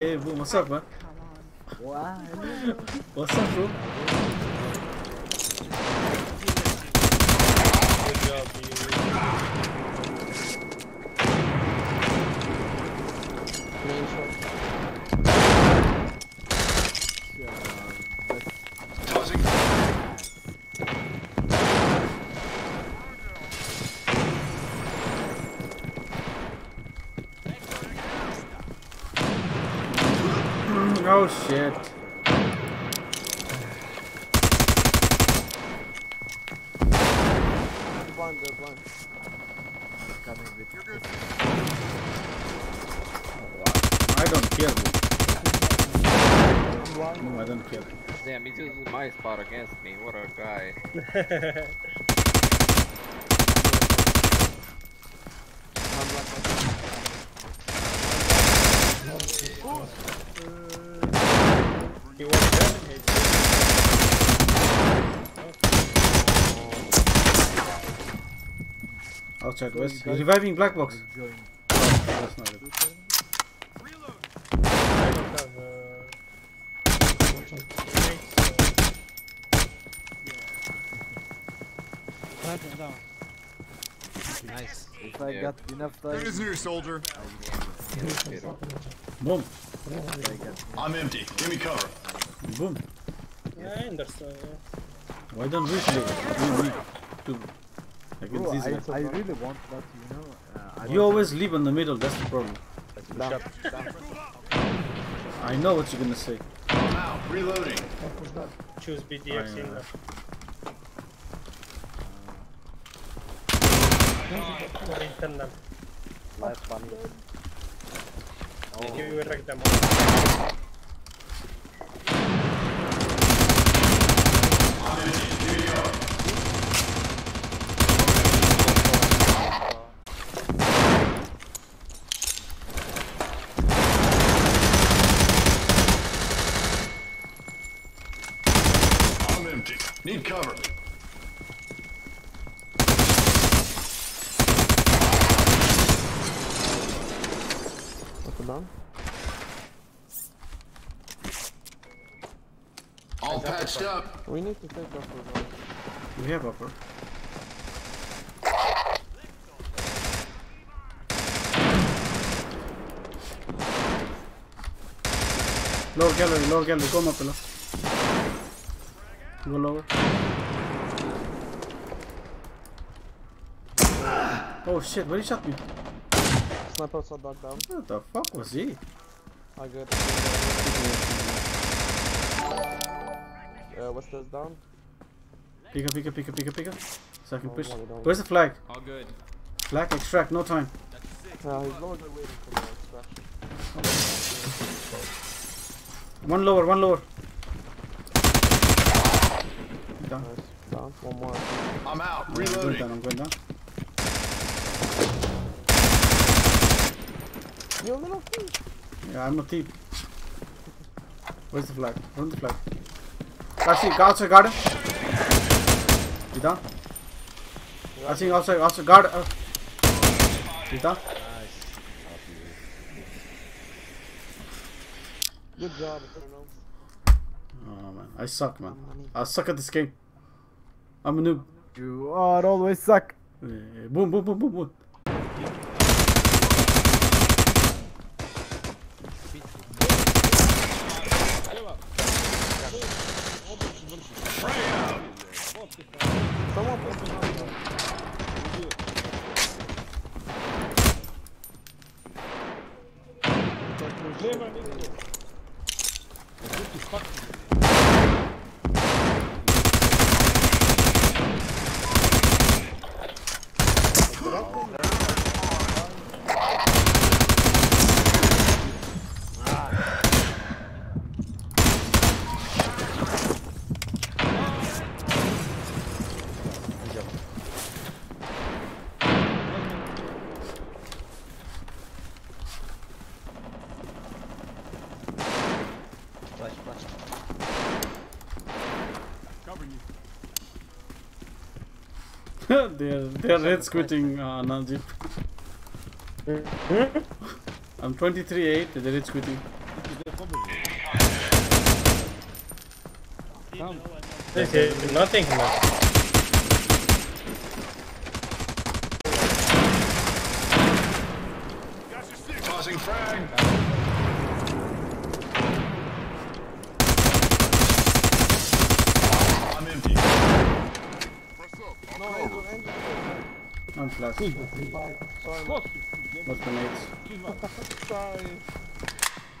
Hey, boom, what's up, man? Wow. What's up, bro? Good job, Oh shit. Blind, they're blind. Coming with I don't care, bro. I'm. No, I don't care. Damn, he uses my spot against me. What a guy. I'm blind. You want that? Outside So west. He's reviving black box. Join. Oh, that's not it. I don't have uh, Nice. If I Yeah. got enough time, Bring us near, soldier. Boom. I got I'm empty. Give me cover. Boom. Yeah, I understand. Yeah. Why don't we play? We need to. Like Bro, it's I. I really want that, you know. Uh, You always leave in the middle, that's the problem. Down. I know what you're gonna say. I'm. Reloading. Choose BDX I in know. there. Or internal. Last one. Tiene que vivir recta. All patched up. We need to take off for. We have upper. Lower gallery, lower gallery, come up below. Go lower. Oh shit, where he shot me? Sniper shot dog down. What the fuck was he? I got. What's this down? Pika, pika, pika, pika, pika. So I can Oh, push. no, we don't. Where's the flag? All good. Flag extract, no time. Uh, he's lower waiting for the extraction. One lower, one lower. Down. Nice. Down. One more. I'm out. I'm going down, I'm going down. You little thief. Yeah, I'm a thief. Where's the flag? Where's the flag? Actually, go outside garden. You down? I think outside, outside guard. Uh, you down? Good job. Oh man, I suck, man. I suck at this game. I'm a noob. You are always suck. Boom, boom, boom, boom, boom. They're they're red squitting uh, Najib. I'm 23-8, they're red squitting. This is nothing, man. Tossing frag. I'm empty. One flash. What's the nades?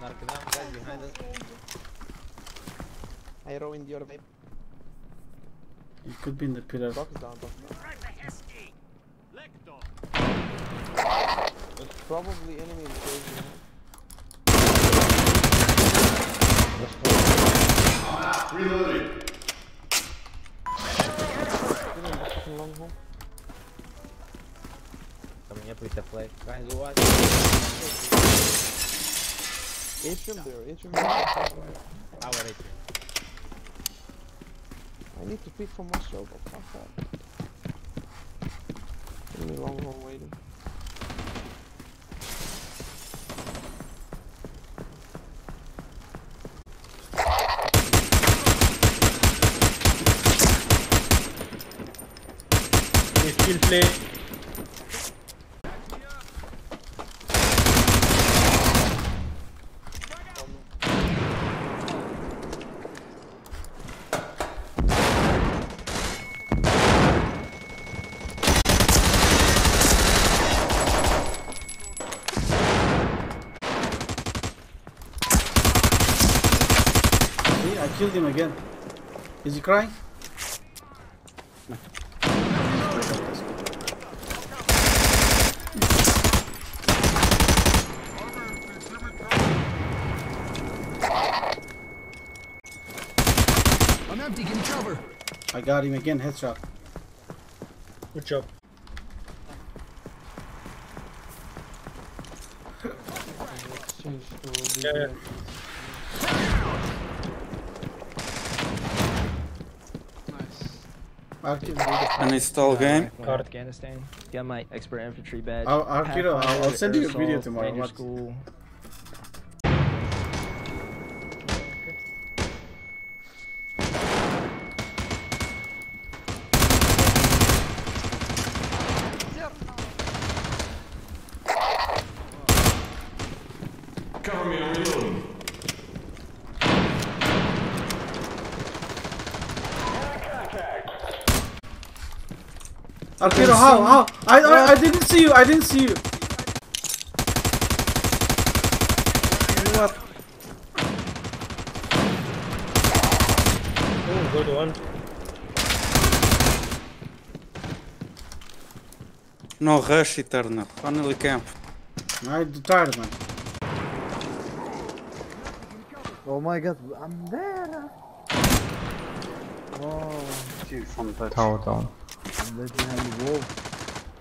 Knock it down, guys behind us. I ruined your vape. It could be in the pillar. Box down, box down. It's probably enemy in case. Reloading. Fucking long hole. Coming up with the flag. Guys, watch. Atrium there, atrium there. Our atrium. I need to pick for myself, but fuck that. Enemy long hole waiting. Play. I killed him again. Is he crying? I'm empty. Give me cover. I got him again, headshot. Good job. Exchange to Yeah, the yeah. Arkiro, Uninstall game. Card. Afghanistan. Got my expert infantry badge. I'll- Arkiro, I'll- I'll send you a video tomorrow, School. Arkiro, how? How? I, I I didn't see you. I didn't see you. What? Oh, good one. No rush, Eternal. Only camp. I'm tired, man. Oh my god, I'm there. Oh, Tower down. I'm behind the wall.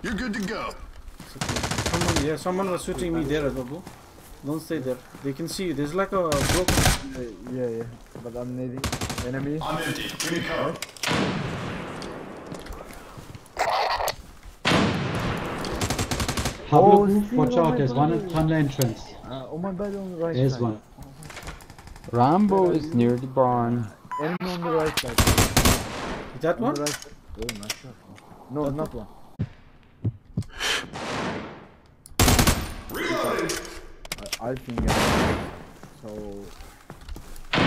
You're good to go. Someone, yeah, someone was shooting me there, Babu. Don't stay there. They can see you. There's like a broken. Uh, yeah, yeah, but I'm needing enemy. I'm empty. Give me cover. Have Oh, look, watch out, my there's one God. at tunnel entrance. Uh, oh my bad on the right There's side. one. Rambo is near the barn. Enemy on the right side. Is that On one? the right side. Oh, nice shot. No, not one. I, I think I so Oh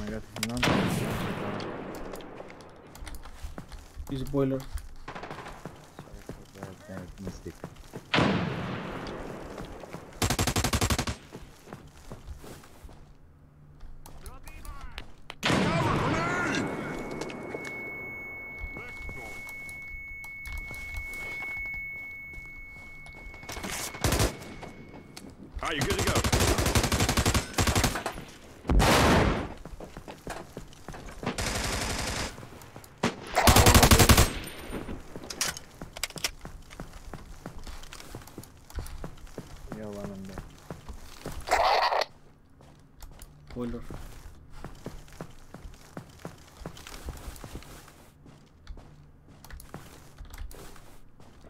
my god, none a boiler. Sorry for the mistake you're good to go. Yeah, one on there. Boiler.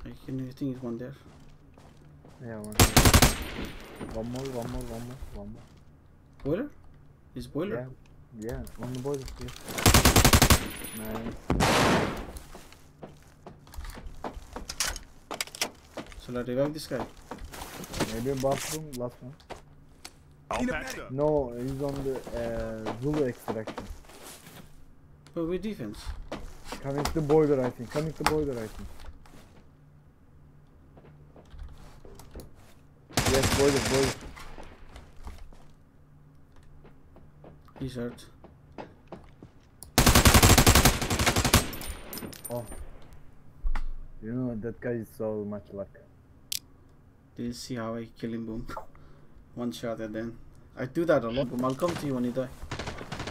I can I think is one there. Yeah, one. One more, one more, one more, one more. Boiler? Is boiler? Yeah, yeah, on the boiler. Yes. Nice. Shall I revive this guy? Maybe a bathroom, last one. All patched. No, he's on the uh, Zulu extraction. But with defense. Coming to the boiler, I think. Coming to the boiler, I think. Boiler, boiler. He's hurt. Oh. You know, that guy is so much luck. Did you see how I kill him? Boom. One shot and then. I do that a lot. Boom. I'll come to you when you die.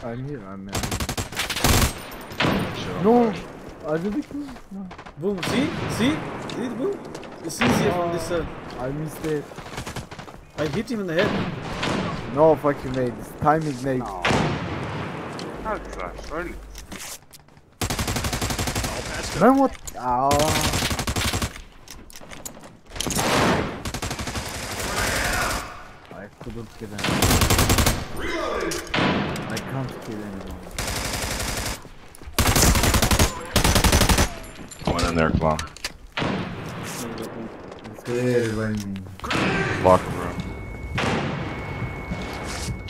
I'm here, I'm here. No! I didn't kill No. Boom. See? See? See it? Boom. It's easier from this side. I missed it. I hit him in the head. No fucking mate. It's timing mate. All patched up. Then what? Ah. I couldn't kill anyone. I can't kill anyone. One in there, Clown. It's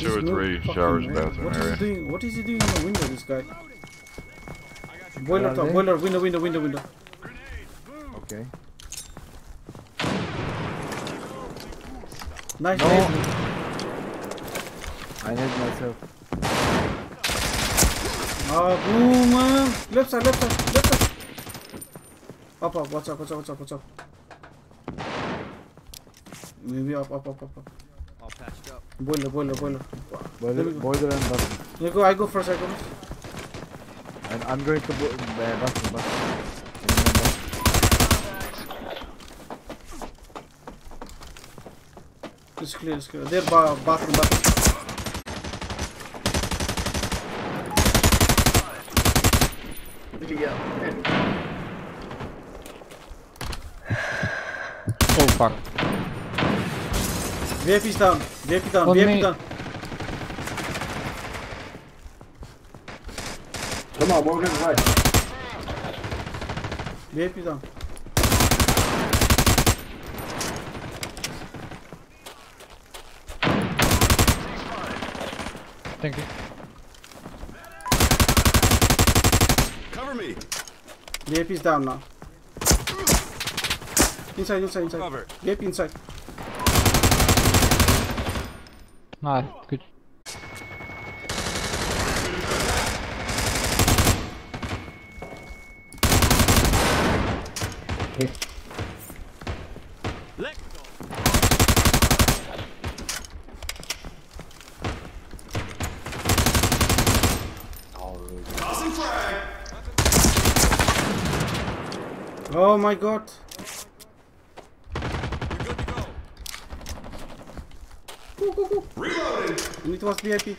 Two or no three showers, way. bathroom What is he area. doing? What is he doing on the window? This guy. Boiler top. Boiler. Window. Window. Window. Window. Okay. Nice. No. nice. I need myself. Ah, boom, man. Left side, left side, left side. Up, up, watch out, watch out, watch out, watch out. Maybe up, up, up, up, up. All patched up. Boiler, boiler, boiler. Boiler, go. boiler and bathroom. You go, I go first, I go first. And I'm going to bo- uh, bathroom, bathroom. It's clear, it's clear. There, ba bathroom, bathroom. Oh fuck. VIP's down, VIP down, On VIP me. down. Come on, Morgan, right. VIP down. Thank you. Cover me. VIP's down now. Inside, inside, inside. Cover. VIP inside. Good. Oh my god. it was VIP.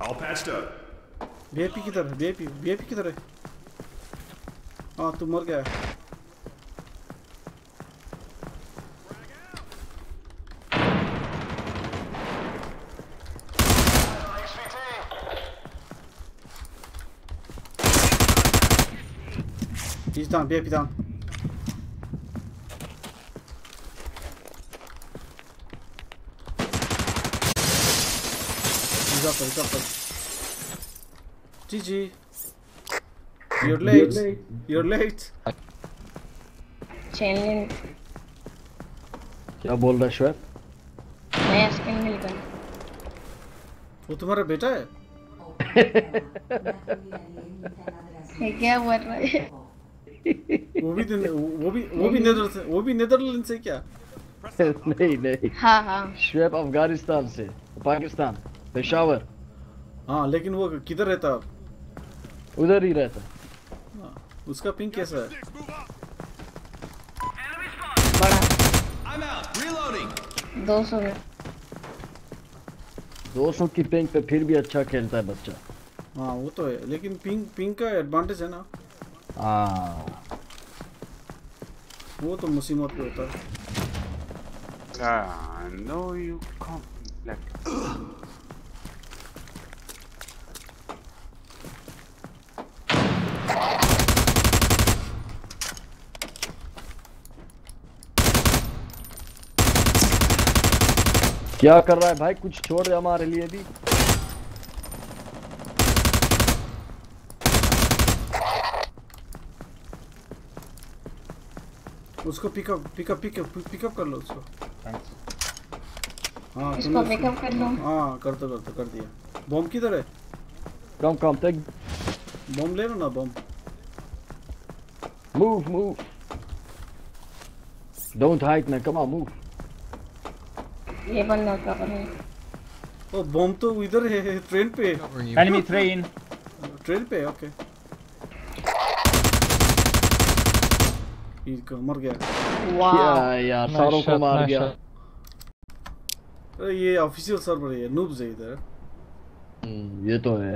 All patched up. VIP किधर है VIP VIP किधर है हाँ तू मर गया He's down, VIP down. He's up there, he's up there. GG. You're late. You're late. Chain link क्या बोल रहा है श्वेत नया स्किन मिल गया वो तुम्हारा बेटा है ये क्या बोल रहा है वो भी दिन- वो भी वो भी नेदर से वो भी नेदरलैंड से क्या नहीं नहीं हाँ हाँ श्वेत अफगानिस्तान से पाकिस्तान पेशावर। हाँ लेकिन वो किधर रहता अब? उधर ही रहता। हाँ, उसका पिंक कैसा है? दो सौ की पिंक पे फिर भी अच्छा खेलता है बच्चा। हाँ वो तो है लेकिन पिंक पिंक का एडवांटेज है ना। हाँ। वो तो मुसीबत पे होता है। you क्या कर रहा है भाई? कुछ छोड़ दे हमारे लिए भी। उसको पिकअप पिकअप पिकअप पिकअप कर लो उसको। हाँ इसको पिकअप कर लो। हाँ कर दो कर दो कर दिया। बॉम्ब किधर है? कम कम टेक बॉम्ब ले लो ना bomb move move don't hide man come on move ये बंदा क्या कर रहा है? ओ बम तो इधर है ट्रेन पे। एनिमी ट्रेन ट्रेन पे ओके। मर गया? वाह। यार सारों को मार गया। अरे ये ऑफिशियल सर्वर है नूब्स है इधर। हम्म, ये तो है।